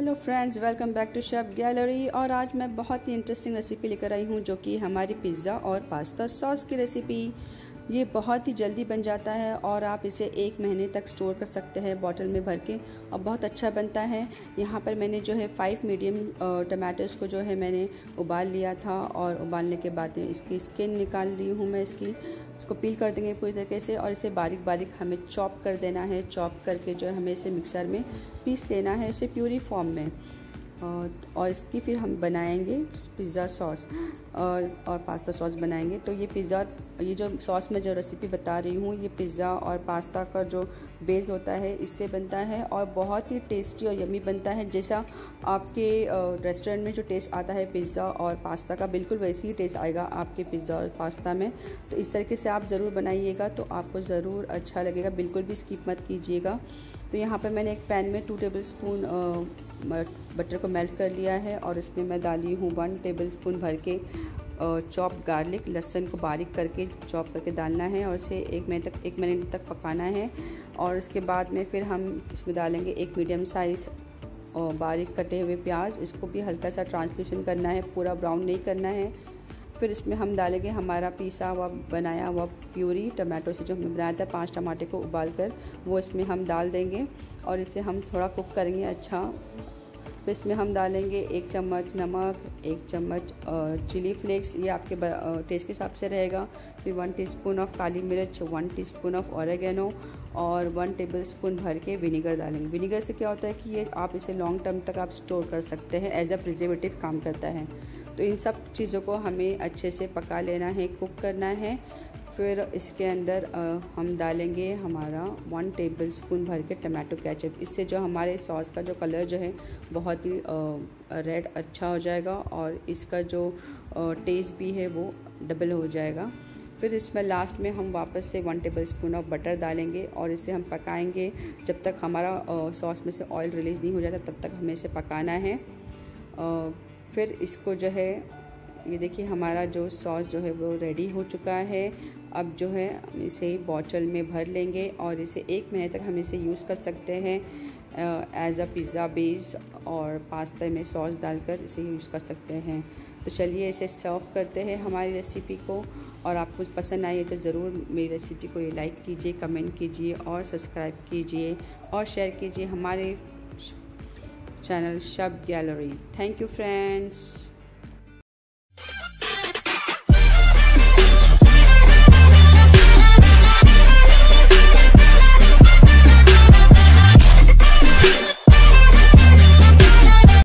Hello friends welcome back to chef gallery और आज मैं बहुत ही इंटरेस्टिंग रेसिपी लेकर आई हूँ, जो कि हमारी पिज़्ज़ा और पास्ता सॉस की रेसिपी ये बहुत ही जल्दी बन जाता है और आप इसे एक महीने तक स्टोर कर सकते हैं बॉटल में भर के और बहुत अच्छा बनता है। यहाँ पर मैंने जो है फाइव मीडियम टमाटोज़ को जो है मैंने उबाल लिया था और उबालने के बाद इसकी स्किन निकाल ली हूँ मैं इसकी। इसको पील कर देंगे पूरी तरीके से और इसे बारीक बारीक हमें चॉप कर देना है। चॉप करके जो है हमें इसे मिक्सर में पीस लेना है इसे प्यूरी फॉर्म में। और इसकी फिर हम बनाएँगे पिज़्ज़ा सॉस, और और पास्ता सॉस बनाएँगे। तो ये पिज़्ज़ा, ये जो सॉस मैं जो रेसिपी बता रही हूँ, ये पिज़्ज़ा और पास्ता का जो बेस होता है, इससे बनता है और बहुत ही टेस्टी और यमी बनता है। जैसा आपके रेस्टोरेंट में जो टेस्ट आता है पिज़्ज़ा और पास्ता का, बिल्कुल वैसे ही टेस्ट आएगा आपके पिज़्ज़ा और पास्ता में। तो इस तरीके से आप ज़रूर बनाइएगा तो आपको ज़रूर अच्छा लगेगा। बिल्कुल भी स्किप मत कीजिएगा। तो यहाँ पर मैंने एक पैन में टू टेबल स्पून बटर को मेल्ट कर लिया है और इसमें मैं डाली हूँ वन टेबल स्पून भर के चॉप गार्लिक लहसन को बारीक करके चॉप करके डालना है और इसे एक मिनट तक, एक मिनट तक पकाना है और इसके बाद में फिर हम इसमें डालेंगे एक मीडियम साइज़ और बारीक कटे हुए प्याज। इसको भी हल्का सा ट्रांसलेशन करना है, पूरा ब्राउन नहीं करना है। फिर इसमें हम डालेंगे हमारा पीसा हुआ, बनाया हुआ प्यूरी टमाटो से जो हमने बनाया था, पाँच टमाटे को उबाल कर वो इसमें हम डाल देंगे और इसे हम थोड़ा कुक करेंगे अच्छा। फिर इसमें हम डालेंगे एक चम्मच नमक, एक चम्मच चिली फ्लेक्स, ये आपके टेस्ट के हिसाब से रहेगा। फिर वन टीस्पून ऑफ़ काली मिर्च वन टीस्पून ऑफ़ औरगेनो और वन टेबल स्पून भर के विनीगर डालेंगे। विनीगर से क्या होता है कि ये आप इसे लॉन्ग टर्म तक आप स्टोर कर सकते हैं एज अ प्रिजर्वेटिव काम करता है। तो इन सब चीज़ों को हमें अच्छे से पका लेना है, कुक करना है। फिर इसके अंदर हम डालेंगे हमारा वन टेबल स्पून भर के टमाटो केचप इससे जो हमारे सॉस का जो कलर जो है, बहुत ही रेड अच्छा हो जाएगा और इसका जो टेस्ट भी है वो डबल हो जाएगा। फिर इसमें लास्ट में हम वापस से one tablespoon of butter डालेंगे और इसे हम पकाएँगे। जब तक हमारा सॉस में से ऑयल रिलीज़ नहीं हो जाता, तब तक हमें इसे पकाना है। फिर इसको जो है, ये देखिए हमारा जो सॉस जो है वो रेडी हो चुका है। अब जो है इसे बॉटल में भर लेंगे और इसे एक महीने तक हम इसे यूज़ कर सकते हैं। एज अ पिज़्ज़ा बेस और पास्ता में सॉस डालकर इसे यूज़ कर सकते हैं। तो चलिए इसे सर्व करते हैं हमारी रेसिपी को। और आपको पसंद आई है तो ज़रूर मेरी रेसिपी को लाइक कीजिए कमेंट कीजिए और सब्सक्राइब कीजिए और शेयर कीजिए हमारे channel Shop Gallery. Thank you friends.